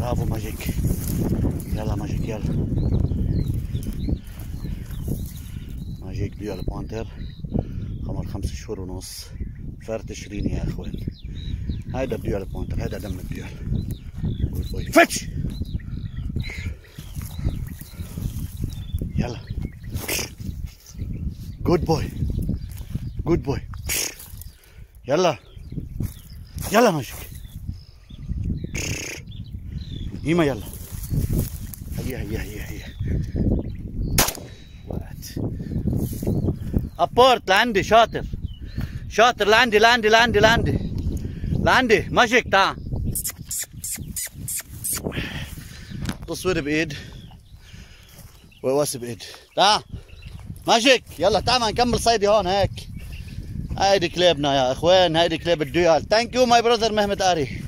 برافو ماجيك يلا ماجيك يلا ماجيك ديال بانتر عمر خمس شهور ونص فرد تشريني يا اخوان هيدا بديول بانتر هيدا دم بوي فتش يلا جود بوي جود بوي يلا يلا ماجيك هيما يلا. هيا هيا هيا هيا. وقت ابورت لعندي شاطر. شاطر لعندي لعندي لعندي لعندي. لعندي ماجيك تعال. تصوير بإيد. وواس بايد تعال. ماجيك يلا تعال نكمل صيدي هون هيك. هيدي كليبنا يا إخوان هيدي كليب الديال. ثانك يو ماي براذر مهمة أري.